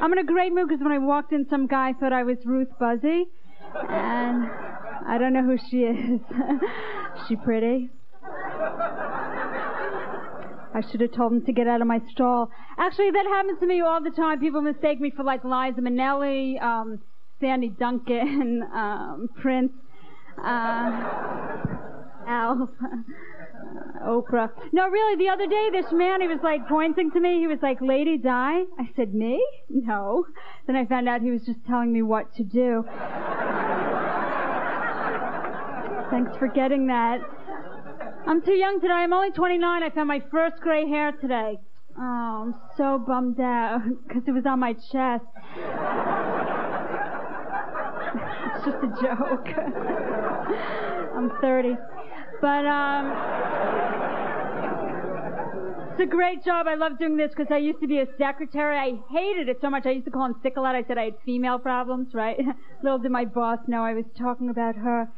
I'm in a great mood because when I walked in, some guy thought I was Ruth Buzzi, and I don't know who she is. she pretty? I should have told him to get out of my stall. Actually, that happens to me all the time. People mistake me for like Liza Minnelli, um, Sandy Duncan, um, Prince, uh, Alf, uh, Oprah. No, really, the other day, this man, he was like pointing to me. He was like, Lady Di? I said, me? No. Then I found out he was just telling me what to do. Thanks for getting that. I'm too young today. I'm only 29. I found my first gray hair today. Oh, I'm so bummed out because it was on my chest. it's just a joke. I'm 30. But, um, it's a great job. I love doing this because I used to be a secretary. I hated it so much. I used to call him sick a lot. I said I had female problems, right? Little did my boss know I was talking about her.